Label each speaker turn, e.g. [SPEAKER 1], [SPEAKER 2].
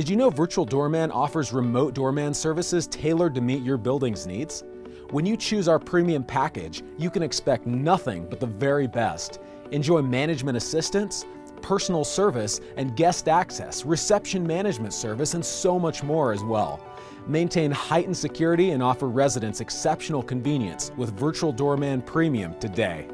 [SPEAKER 1] Did you know Virtual Doorman offers remote doorman services tailored to meet your building's needs? When you choose our premium package, you can expect nothing but the very best. Enjoy management assistance, personal service, and guest access, reception management service, and so much more as well. Maintain heightened security and offer residents exceptional convenience with Virtual Doorman Premium today.